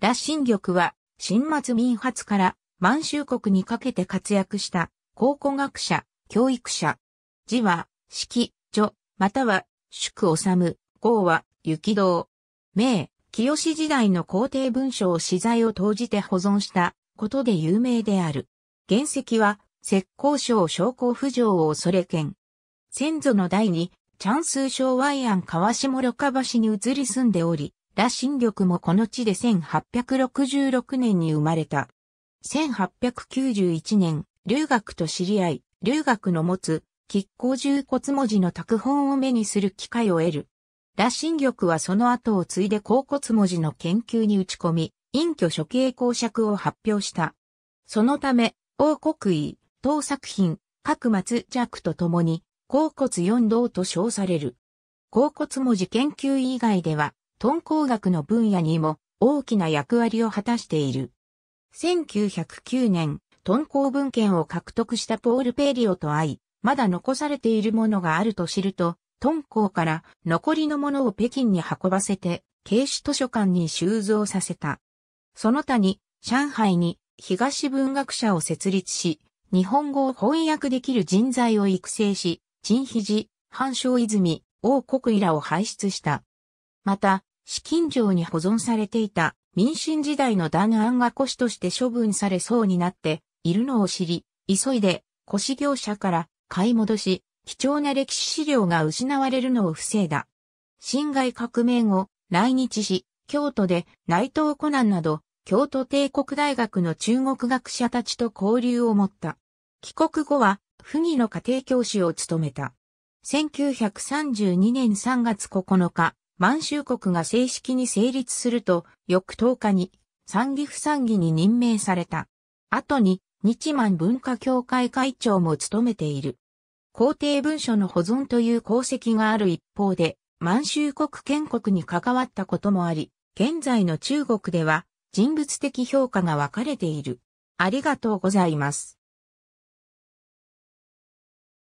羅新玉は、新末民発から満州国にかけて活躍した考古学者、教育者。字は、式、女、または、祝治、号は、雪道。明、清時代の皇帝文書を資材を投じて保存したことで有名である。原石は、石膏省商工府城を恐れ県。先祖の代に、チャンス省ワイアン川下呂家橋に移り住んでおり、羅新緑もこの地で1866年に生まれた。1891年、留学と知り合い、留学の持つ、亀甲重骨文字の拓本を目にする機会を得る。羅新玉はその後を継いで甲骨文字の研究に打ち込み、隠居処刑公爵を発表した。そのため、王国威、当作品、各松弱と共に、甲骨四道と称される。甲骨文字研究以外では、敦工学の分野にも大きな役割を果たしている。1909年、敦煌文献を獲得したポール・ペリオと会い、まだ残されているものがあると知ると、敦煌から残りのものを北京に運ばせて、警視図書館に収蔵させた。その他に、上海に東文学者を設立し、日本語を翻訳できる人材を育成し、陳比寺、藩省泉、王国威らを輩出した。また、資金城に保存されていた民進時代の弾案が古紙として処分されそうになっているのを知り、急いで古紙業者から買い戻し、貴重な歴史資料が失われるのを防いだ。侵害革命後、来日し、京都で内藤コナンなど、京都帝国大学の中国学者たちと交流を持った。帰国後は、不義の家庭教師を務めた。1932年3月9日、満州国が正式に成立すると、翌10日に、三義不参議に任命された。後に、日満文化協会会長も務めている。皇帝文書の保存という功績がある一方で、満州国建国に関わったこともあり、現在の中国では人物的評価が分かれている。ありがとうございます。